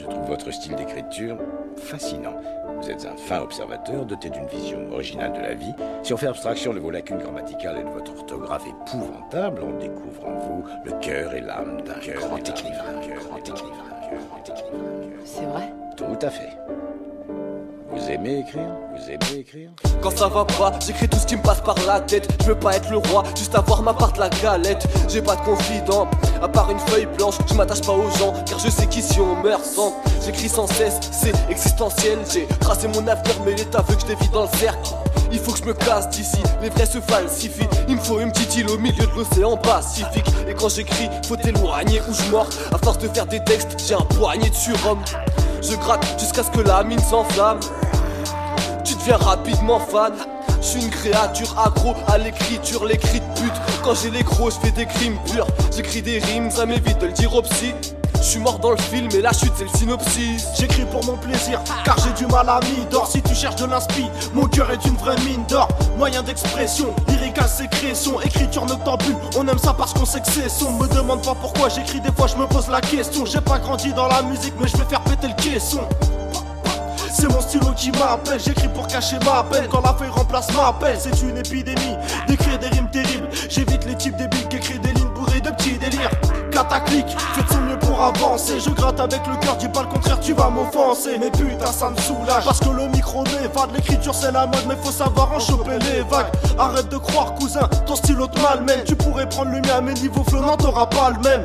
Je trouve votre style d'écriture fascinant. Vous êtes un fin observateur doté d'une vision originale de la vie. Si on fait abstraction de vos lacunes grammaticales et de votre orthographe épouvantable, on découvre en vous le cœur et l'âme d'un grand écrivain. C'est vrai? Tout à fait. Vous aimez écrire Vous aimez écrire Quand ça va pas, j'écris tout ce qui me passe par la tête. Je veux pas être le roi, juste avoir ma part de la galette. J'ai pas de confident, à part une feuille blanche. Je m'attache pas aux gens, car je sais qu'ici on meurt sans. J'écris sans cesse, c'est existentiel. J'ai tracé mon avenir, mais l'état veut que je dévie dans le cercle. Il faut que je me casse d'ici, les vrais se falsifient. Il me faut une petite île au milieu de l'océan Pacifique. Et quand j'écris, faut t'éloigner ou je mords. À force de faire des textes, j'ai un poignet de surhomme. Je gratte jusqu'à ce que la mine s'enflamme. Deviens rapidement fan. Je suis une créature accro à l'écriture, l'écrit de pute. Quand j'ai les gros, je fais des crimes purs. J'écris des rimes, ça m'évite de le dire au. Je suis mort dans le film et la chute c'est le synopsis. J'écris pour mon plaisir, car j'ai du mal à m'y d'or. Si tu cherches de l'inspi, mon cœur est une vraie mine d'or. Moyen d'expression, lyrique à sécrétion, écriture noctambule. On aime ça parce qu'on sait que c'est son. Me demande pas pourquoi j'écris, des fois je me pose la question. J'ai pas grandi dans la musique, mais je vais faire péter le caisson. C'est mon stylo qui m'appelle, j'écris pour cacher ma peine. Quand la feuille remplace ma peine, c'est une épidémie. D'écrire des rimes terribles, j'évite les types débiles qui des lignes bourrées de petits délires. Cataclique, fais de son mieux pour avancer. Je gratte avec le cœur, dis pas le contraire, tu vas m'offenser. Mais putain ça me soulage, parce que le micro m'évade. L'écriture c'est la mode, mais faut savoir en choper les vagues. Arrête de croire cousin, ton stylo te malmène. Tu pourrais prendre le mien niveaux flots, non t'auras pas le même